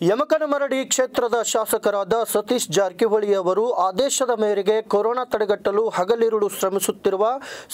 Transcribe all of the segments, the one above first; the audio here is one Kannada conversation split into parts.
ಯಮಕನಮರಡಿ ಕ್ಷೇತ್ರದ ಶಾಸಕರಾದ ಸತೀಶ್ ಜಾರಕಿಹೊಳಿ ಅವರು ಆದೇಶದ ಮೇರೆಗೆ ಕೊರೋನಾ ತಡೆಗಟ್ಟಲು ಹಗಲಿರುಳು ಶ್ರಮಿಸುತ್ತಿರುವ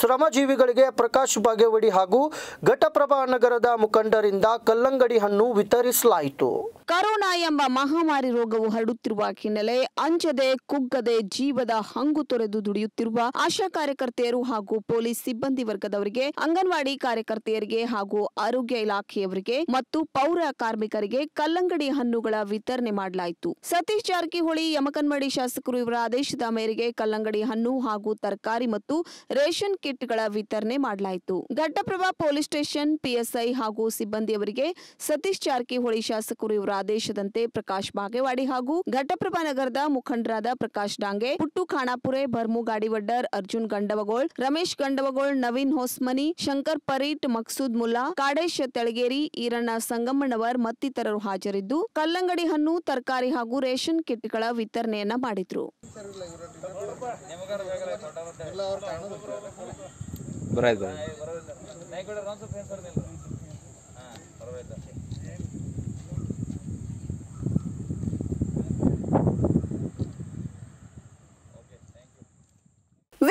ಶ್ರಮಜೀವಿಗಳಿಗೆ ಪ್ರಕಾಶ್ ಬಾಗೇವಾಡಿ ಹಾಗೂ ಘಟಪ್ರಭಾ ನಗರದ ಮುಖಂಡರಿಂದ ಕಲ್ಲಂಗಡಿ ಹಣ್ಣು ವಿತರಿಸಲಾಯಿತು. ಕರೋನಾ ಎಂಬ ಮಹಾಮಾರಿ ರೋಗವು ಹರಡುತ್ತಿರುವ ಹಿನ್ನೆಲೆ ಅಂಜದೆ, ಕುಗ್ಗದೆ, ಜೀವದ ಹಂಗು ತೊರೆದು ದುಡಿಯುತ್ತಿರುವ ಆಶಾ ಕಾರ್ಯಕರ್ತೆಯರು ಹಾಗೂ ಪೊಲೀಸ್ ಸಿಬ್ಬಂದಿ ವರ್ಗದವರಿಗೆ, ಅಂಗನವಾಡಿ ಕಾರ್ಯಕರ್ತೆಯರಿಗೆ ಹಾಗೂ ಆರೋಗ್ಯ ಇಲಾಖೆಯವರಿಗೆ ಮತ್ತು ಪೌರ ಕಾರ್ಮಿಕರಿಗೆ ಕಲ್ಲಂಗಡಿ ಹಣ್ಣುಗಳ ವಿತರಣೆ ಮಾಡಲಾಯಿತು. ಸತೀಶ್ ಜಾರಕಿಹೊಳಿ ಯಮಕನ್ಮಡಿ ಶಾಸಕರು ಇವರ ಆದೇಶದ ಮೇರೆಗೆ ಕಲ್ಲಂಗಡಿ ಹಣ್ಣು ಹಾಗೂ ತರಕಾರಿ ಮತ್ತು ರೇಷನ್ ಕಿಟ್ಗಳ ವಿತರಣೆ ಮಾಡಲಾಯಿತು. ಘಟ್ಟಪ್ರಭಾ ಪೊಲೀಸ್ ಸ್ಟೇಷನ್, ಪಿಎಸ್ಐ ಹಾಗೂ ಸಿಬ್ಬಂದಿಯವರಿಗೆ ಸತೀಶ್ ಜಾರಕಿಹೊಳಿ ಶಾಸಕರು ಇವರ ಆದೇಶದಂತೆ ಪ್ರಕಾಶ್ ಬಾಗೇವಾಡಿ ಹಾಗೂ ಘಟಪ್ರಭಾ ನಗರದ ಮುಖಂಡರಾದ ಪ್ರಕಾಶ್ ಡಾಂಗೆ, ಪುಟ್ಟು ಖಾಣಾಪುರೆ ಭರ್ಮು ಗಾಡಿವಡ್ಡರ್, ಅರ್ಜುನ್ ಗಂಡವಗೋಳ್, ರಮೇಶ್ ಗಂಡವಗೋಳ್, ನವೀನ್ ಹೊಸ್ಮನಿ, ಶಂಕರ್ ಪರೀಟ್, ಮಕ್ಸೂದ್ ಮುಲ್ಲಾ, ಕಾಡೇಶ್ ತೆಳಗೇರಿ, ಈರಣ್ಣ ಸಂಗಮ್ಮಣ್ಣವರ್ ಮತ್ತಿತರರು ಹಾಜರಿದ್ದು, ಕಲ್ಲಂಗಡಿ ಹಣ್ಣು, ತರಕಾರಿ ಹಾಗೂ ರೇಷನ್ ಕಿಟ್ಗಳ ವಿತರಣೆಯನ್ನ ಮಾಡಿದ್ರು. ಬರಾಯ್ತು.